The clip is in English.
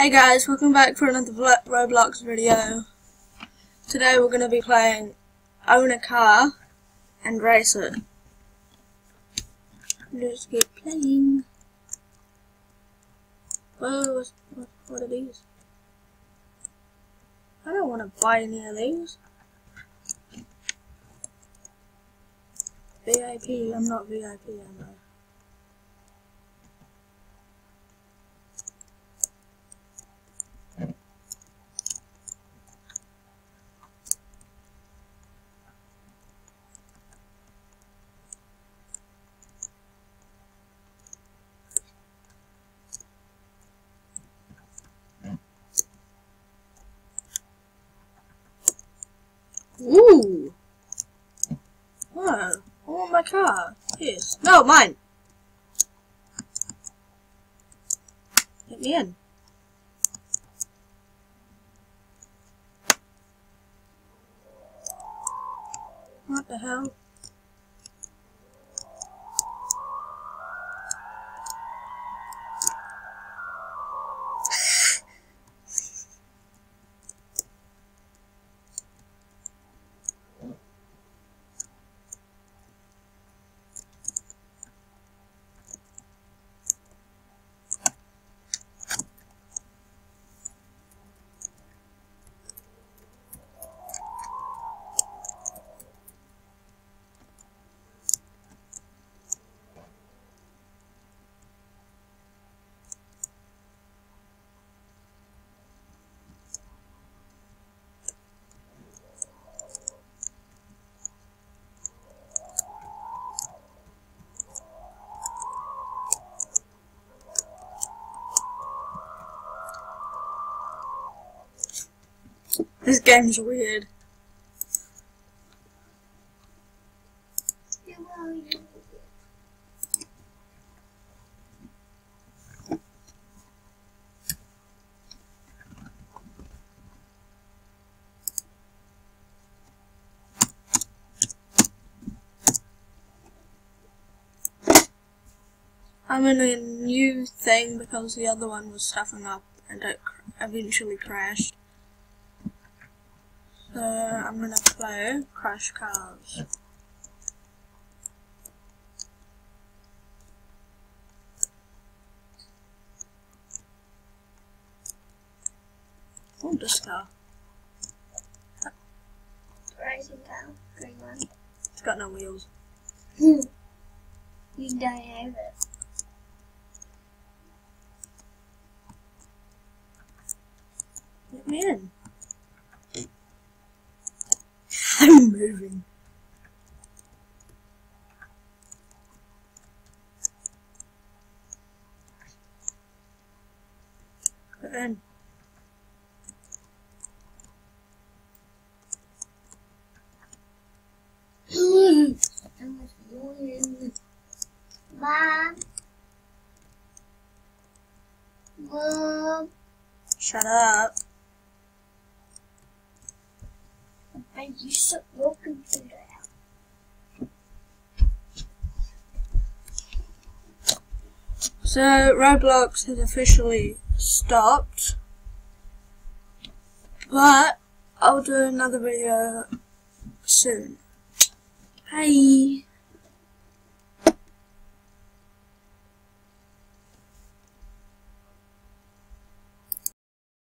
Hey guys, welcome back for another Roblox video. Today we're going to be playing Own a Car and Race It. Let's get playing. Whoa, what, what are these? I don't want to buy any of these. VIP, I'm not VIP, am I? Oh, I want my car. Yes. No, mine! Get me in. What the hell? This game's weird. I'm in a new thing because the other one was stuffing up and it eventually crashed. So I'm gonna play Crash Cars. Oh, this car. Rising car, green one. It's got no wheels. you don't have it. Let me in. I'm moving. In. Mom. Mom. Shut up. And you your computer out. So Roblox has officially stopped. But I'll do another video soon. Bye.